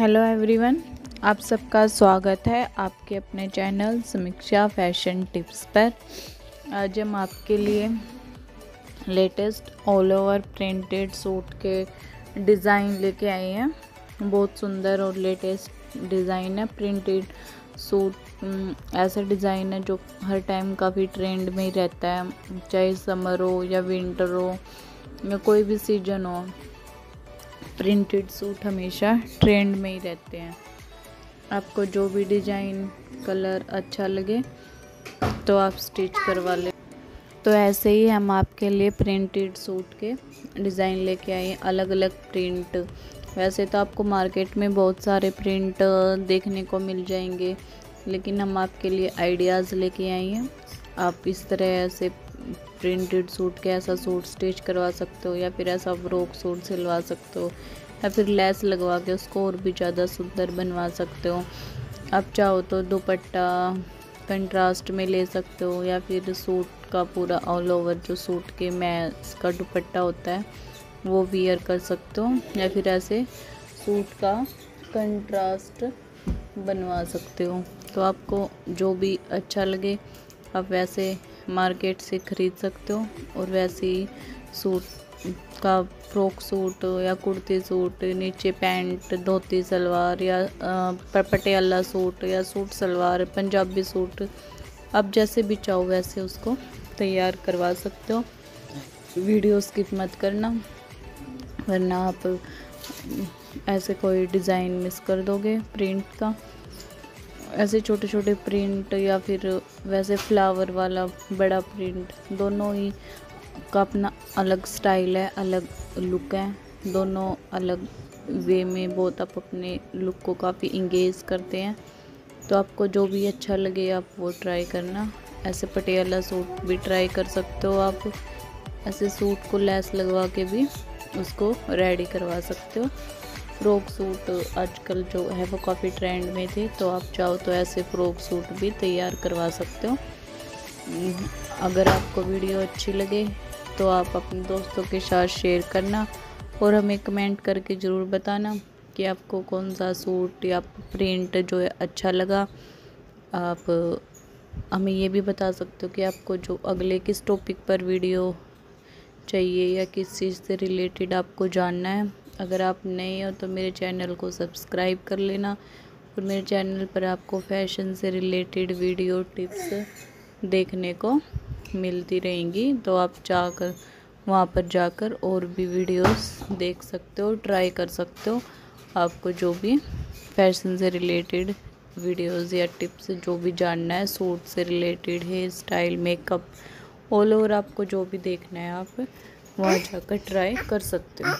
Hello everyone आप सबका स्वागत है आपके अपने चैनल समीक्षा फ़ैशन टिप्स पर। आज हम आपके लिए latest all over printed suit के डिज़ाइन लेके आए हैं। बहुत सुंदर और लेटेस्ट डिज़ाइन है। प्रिंटेड सूट ऐसा डिज़ाइन है जो हर टाइम काफ़ी ट्रेंड में ही रहता है। चाहे समर हो या विंटर हो या कोई भी सीज़न हो। प्रिंटेड सूट हमेशा ट्रेंड में ही रहते हैं। आपको जो भी डिज़ाइन कलर अच्छा लगे तो आप स्टिच करवा लें। तो ऐसे ही हम आपके लिए प्रिंटेड सूट के डिज़ाइन लेके आए अलग अलग प्रिंट वैसे तो आपको मार्केट में बहुत सारे प्रिंट देखने को मिल जाएँगे, लेकिन हम आपके लिए आइडियाज़ लेके आए हैं। आप इस तरह से प्रिंटेड सूट के ऐसा सूट स्टिच करवा सकते हो या फिर ऐसा फ्रॉक सूट सिलवा सकते हो या फिर लेस लगवा के उसको और भी ज़्यादा सुंदर बनवा सकते हो। आप चाहो तो दुपट्टा, कंट्रास्ट में ले सकते हो या फिर सूट का पूरा ऑल ओवर जो सूट के मैच का दुपट्टा होता है, वो वियर कर सकते हो या फिर ऐसे सूट का कंट्रास्ट बनवा सकते हो। तो आपको जो भी अच्छा लगे, आप वैसे मार्केट से ख़रीद सकते हो और वैसे ही सूट का फ्रॉक सूट या कुर्ती सूट नीचे पैंट धोती सलवार या पटियाला सूट या सूट सलवार, पंजाबी सूट आप जैसे भी चाहो वैसे उसको तैयार करवा सकते हो। वीडियो स्किप मत करना, वरना आप ऐसे कोई डिज़ाइन मिस कर दोगे प्रिंट का। ऐसे छोटे छोटे प्रिंट या फिर वैसे फ्लावर वाला बड़ा प्रिंट दोनों ही का अपना अलग स्टाइल है, अलग लुक है। दोनों अलग वे में बहुत आप अपने लुक को काफ़ी इंगेज करते हैं। तो आपको जो भी अच्छा लगे आप वो ट्राई करना। ऐसे पटियाला सूट भी ट्राई कर सकते हो आप। ऐसे सूट को लेस लगवा के भी उसको रेडी करवा सकते हो। फ्रॉक सूट आजकल जो है वो काफ़ी ट्रेंड में थे तो आप चाहो तो ऐसे फ्रॉक सूट भी तैयार करवा सकते हो। अगर आपको वीडियो अच्छी लगे तो आप अपने दोस्तों के साथ शेयर करना और हमें कमेंट करके ज़रूर बताना कि आपको कौन सा सूट या प्रिंट जो है अच्छा लगा। आप हमें ये भी बता सकते हो कि आपको जो अगले किस टॉपिक पर वीडियो चाहिए या किस चीज़ से रिलेटेड आपको जानना है। अगर आप नए हो तो मेरे चैनल को सब्सक्राइब कर लेना और मेरे चैनल पर आपको फ़ैशन से रिलेटेड वीडियो टिप्स देखने को मिलती रहेंगी। तो आप जाकर, वहाँ पर जाकर और भी वीडियोस देख सकते हो, ट्राई कर सकते हो। आपको जो भी फ़ैशन से रिलेटेड वीडियोस या टिप्स जो भी जानना है, सूट से related, hairstyle, makeup, all over आपको जो भी देखना है आप, वहाँ जाकर ट्राई कर सकते हो।